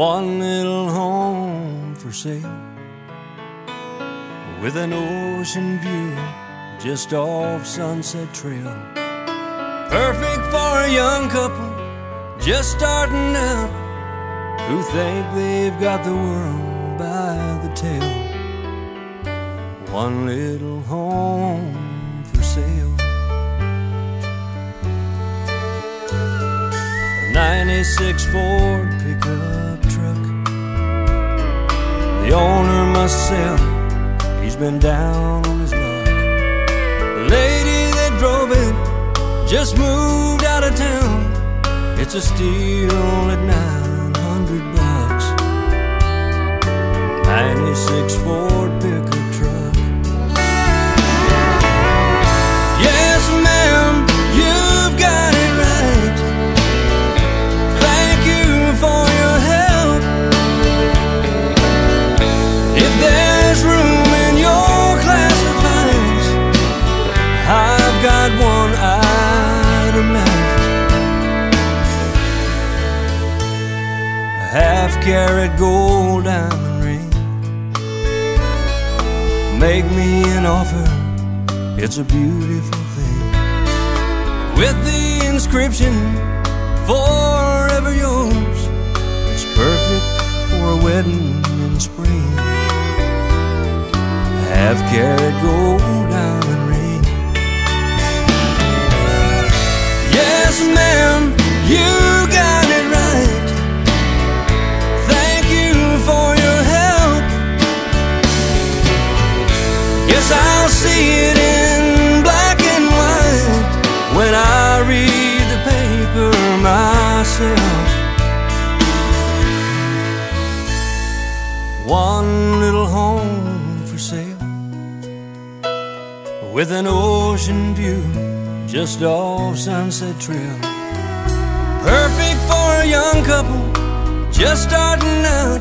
One little home for sale with an ocean view just off Sunset Trail. Perfect for a young couple just starting out who think they've got the world by the tail. One little home for sale. 96 Ford pickup. The owner must sell, he's been down on his luck. The lady that drove it just moved out of town. It's a steal at 900 bucks. 96 Ford pickup half carat gold diamond ring. Make me an offer, it's a beautiful thing. With the inscription, forever yours. It's perfect for a wedding in spring. Half carat gold one little home for sale with an ocean view just off Sunset Trail. Perfect for a young couple just starting out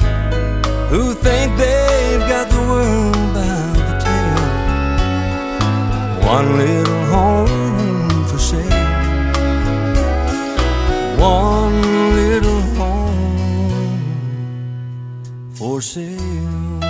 who think they've got the world by the tail. One little home for sale. One for sale.